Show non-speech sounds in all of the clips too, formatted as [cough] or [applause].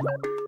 Thank [laughs]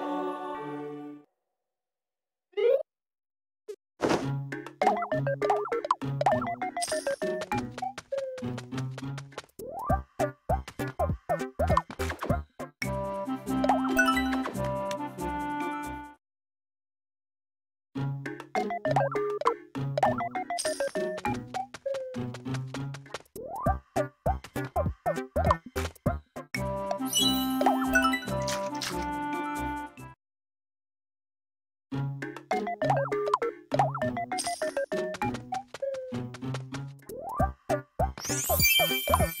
Oh,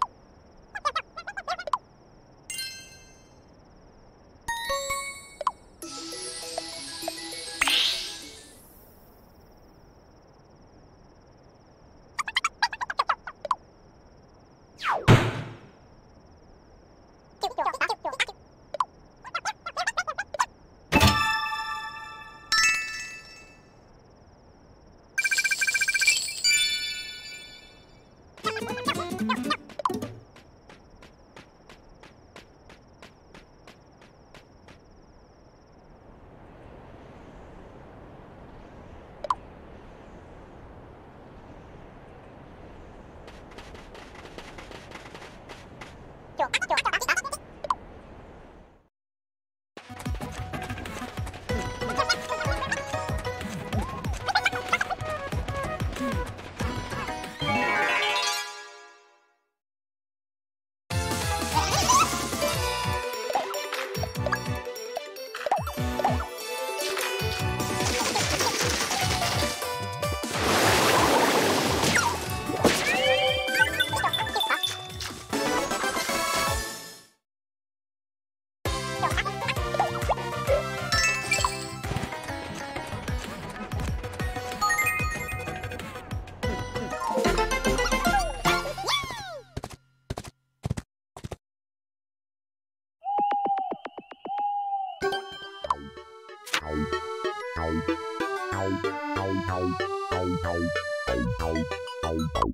Thank you.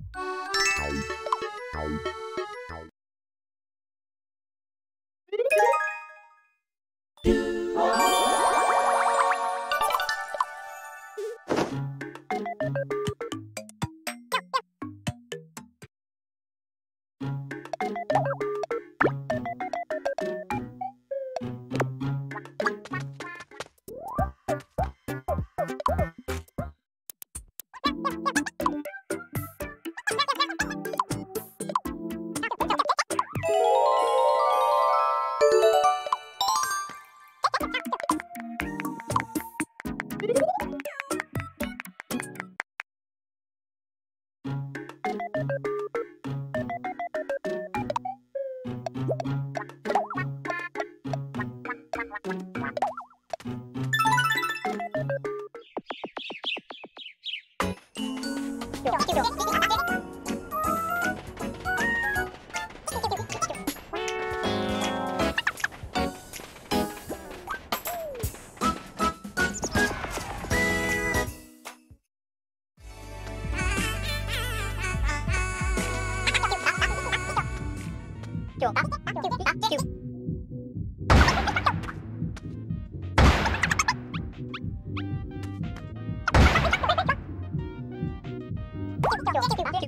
Thank you.